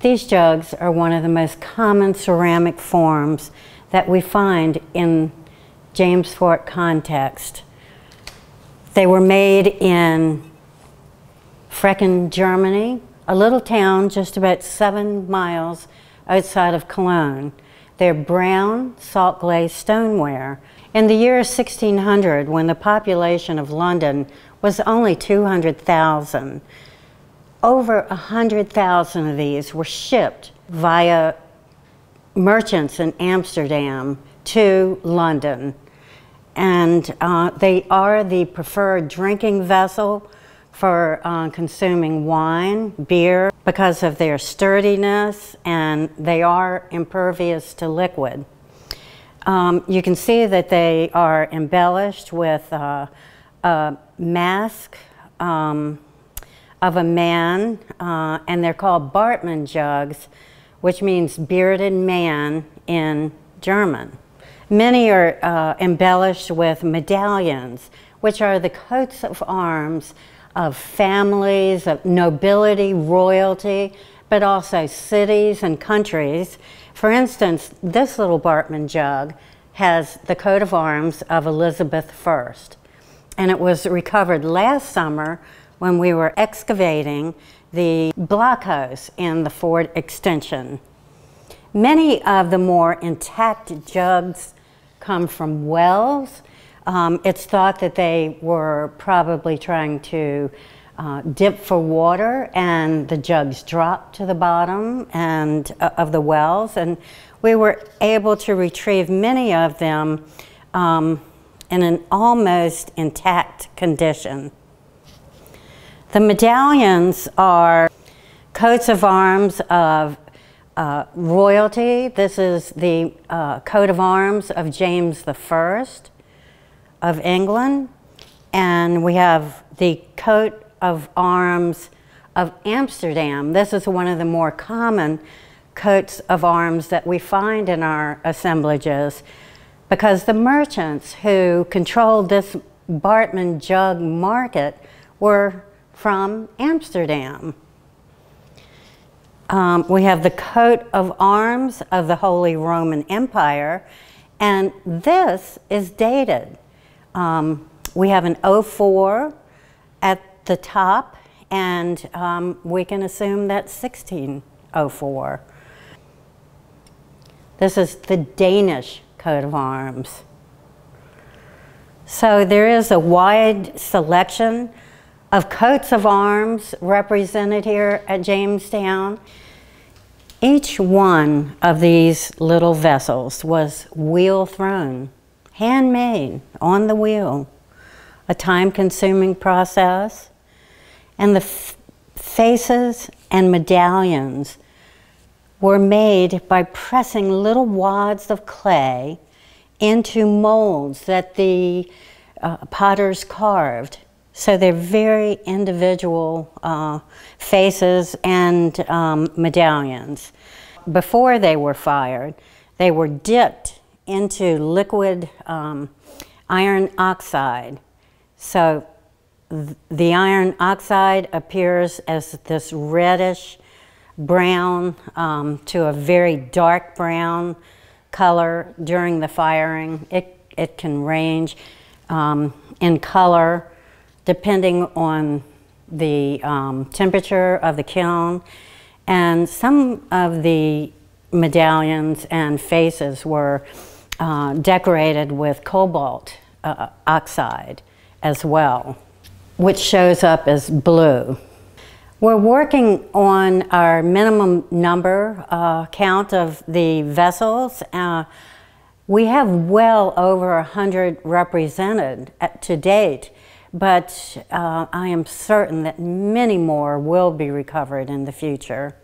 These jugs are one of the most common ceramic forms that we find in James Fort context. They were made in Frechen, Germany, a little town just about seven miles outside of Cologne. They're brown, salt glazed stoneware. In the year 1600, when the population of London was only 200,000, over 100,000 of these were shipped via merchants in Amsterdam to London. And uh, they are the preferred drinking vessel for uh, consuming wine, beer, because of their sturdiness and they are impervious to liquid. Um, you can see that they are embellished with uh, a mask um, of a man, uh, and they're called Bartmann jugs, which means bearded man in German. Many are uh, embellished with medallions, which are the coats of arms of families, of nobility, royalty, but also cities and countries. For instance, this little Bartmann jug has the coat of arms of Elizabeth I. And it was recovered last summer when we were excavating the blockhouse in the Fort extension. Many of the more intact jugs come from wells um, it's thought that they were probably trying to uh, dip for water and the jugs dropped to the bottom and uh, of the wells and we were able to retrieve many of them um, in an almost intact condition. The medallions are coats of arms of uh, royalty. This is the uh, coat of arms of James I of England, and we have the coat of arms of Amsterdam. This is one of the more common coats of arms that we find in our assemblages because the merchants who controlled this Bartmann jug market were from Amsterdam. Um, we have the coat of arms of the Holy Roman Empire, and this is dated. Um, we have an 04 at the top, and um, we can assume that's 1604. This is the Danish coat of arms. So there is a wide selection of coats of arms represented here at Jamestown. Each one of these little vessels was wheel thrown handmade on the wheel, a time consuming process. And the faces and medallions were made by pressing little wads of clay into molds that the uh, potters carved. So they're very individual uh, faces and um, medallions. Before they were fired, they were dipped into liquid um, iron oxide. So th the iron oxide appears as this reddish brown um, to a very dark brown color during the firing. It, it can range um, in color depending on the um, temperature of the kiln. And some of the medallions and faces were uh, decorated with cobalt uh, oxide as well, which shows up as blue. We're working on our minimum number uh, count of the vessels. Uh, we have well over 100 represented at, to date, but uh, I am certain that many more will be recovered in the future.